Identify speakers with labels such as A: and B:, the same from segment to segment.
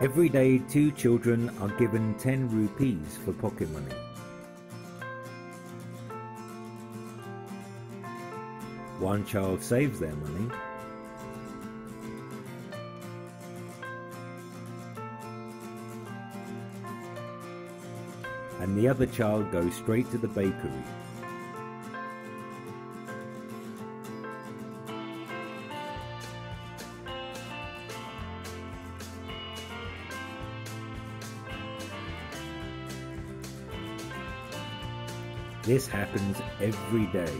A: Every day, two children are given 10 rupees for pocket money. One child saves their money. And the other child goes straight to the bakery. This happens every day.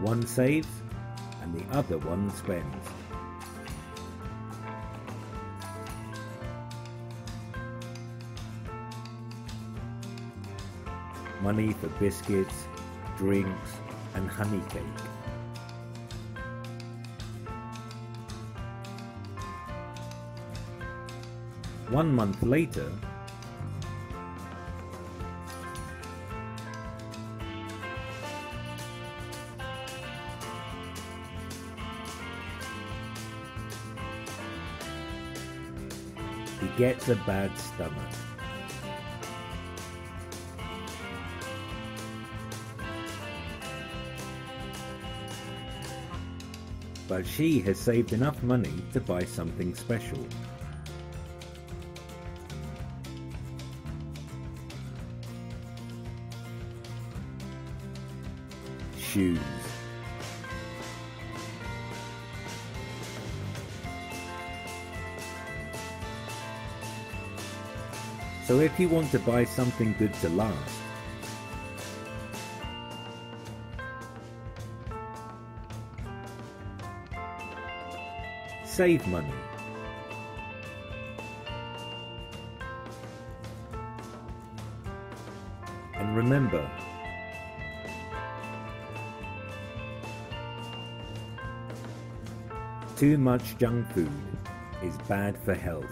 A: One saves and the other one spends. Money for biscuits, drinks and honey cake. One month later, he gets a bad stomach. But she has saved enough money to buy something special. So if you want to buy something good to last, save money. And remember, too much junk food is bad for health.